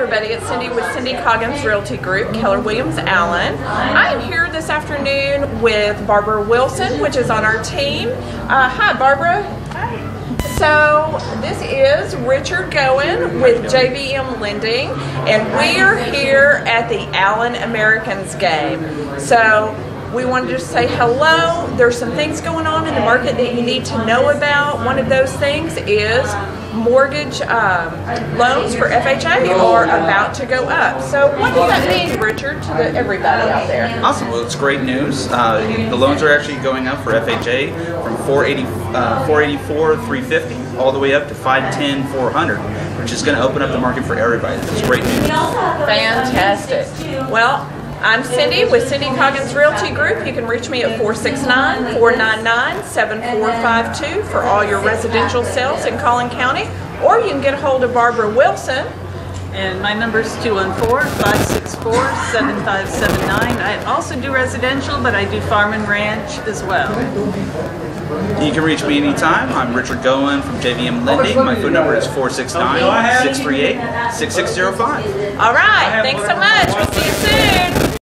everybody, it's Cindy with Cindy Coggins Realty Group, Keller Williams Allen. I am here this afternoon with Barbara Wilson, which is on our team. Uh, hi, Barbara. Hi. So this is Richard Goen with JVM Lending, and we are here at the Allen Americans game. So we wanted to say hello. There's some things going on in the market that you need to know about. One of those things is mortgage um, loans for FHA are about to go up. So what does that mean, Richard, to the, everybody out there? Awesome. Well, it's great news. Uh, the loans are actually going up for FHA from 480, uh, 484, 350, all the way up to 510, 400, which is going to open up the market for everybody. It's great news. Fantastic. Well, I'm Cindy with Cindy Coggins Realty Group. You can reach me at 469 499 7452 for all your residential sales in Collin County, or you can get a hold of Barbara Wilson. And my number is 214-564-7579. I also do residential, but I do farm and ranch as well. You can reach me anytime. I'm Richard Goen from JVM Lending. My phone number is 469 638 6605. All right. Thanks so much.